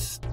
It's